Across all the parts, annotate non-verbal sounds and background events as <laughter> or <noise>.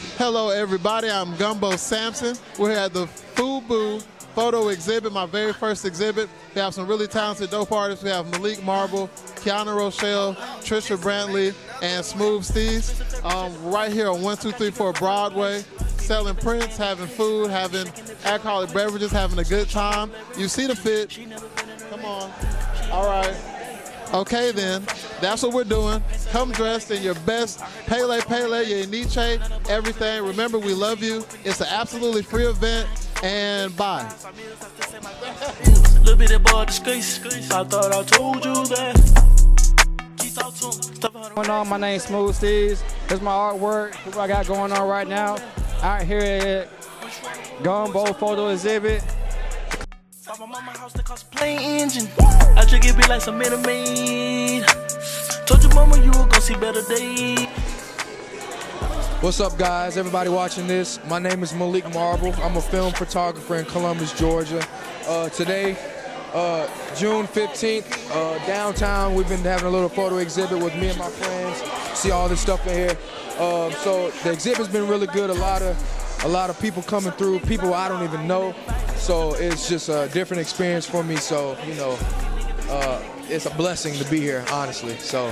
Hello, everybody. I'm Gumbo Sampson. We're at the FUBU photo exhibit, my very first exhibit. We have some really talented dope artists. We have Malik Marble, Kieana Rochelle, Trisha Brantley, and Smoovesteeze. Um, right here on 1234 Broadway, selling prints, having food, having alcoholic beverages, having a good time. You see the fit. Come on. All right. Okay, then. That's what we're doing. Come dressed in your best Pelle Pelle, your Nietzsche, everything. Remember, we love you. It's an absolutely free event. And bye. Little bit about disgrace. I thought I told you that. What's going on? My name's Smoovesteeze. This is my artwork. What I got going on right now. Out here at Gumbo Photo Exhibit. My mama house that cost plain engine. I just give it like some minute maid. Told your mama you were gonna see better days. What's up, guys? Everybody watching this. My name is Malik Marble. I'm a film photographer in Columbus, Georgia. Uh, today, uh, June 15th, uh, downtown, we've been having a little photo exhibit with me and my friends. See all this stuff in here. Um, so the exhibit's been really good. A lot of, a lot of people coming through. People I don't even know. So it's just a different experience for me. So you know, uh, it's a blessing to be here, honestly. So.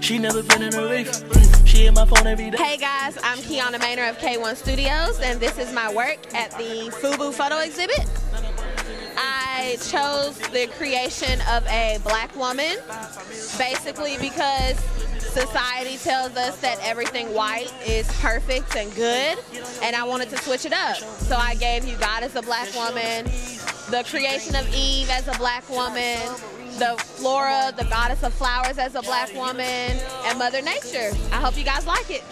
She never been in a race. She in my phone every day. Hey guys, I'm Kieana Maynor of K1 Studios, and this is my work at the FUBU photo exhibit. I chose the creation of a black woman, basically because society tells us that everything white is perfect and good, and I wanted to switch it up. So I gave you God as a black woman, the creation of Eve as a black woman, the flora, the goddess of flowers as a black woman, and Mother Nature. I hope you guys like it.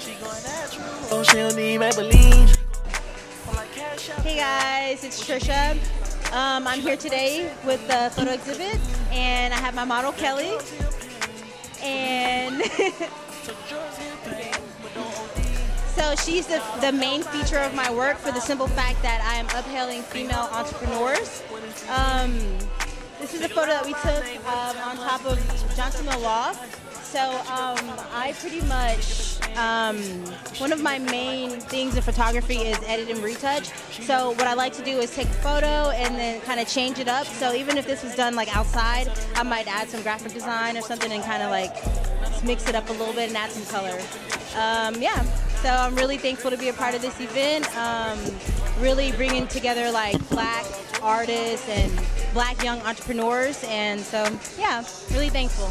Oh, she don't need Maybelline. Hey guys, it's Trisha. Um, I'm here today with the photo exhibit, and I have my model Kelly. And <laughs> <laughs> so she's the, the main feature of my work for the simple fact that I am uphailing female entrepreneurs. Um, this is a photo that we took um, on top of Johnson Mill Loft. So um, I pretty much, um, one of my main things in photography is edit and retouch. So what I like to do is take a photo and then kind of change it up. So even if this was done like outside, I might add some graphic design or something and kind of like mix it up a little bit and add some color. Um, yeah, so I'm really thankful to be a part of this event. Um, really bringing together like black artists and black young entrepreneurs. And so, yeah, really thankful.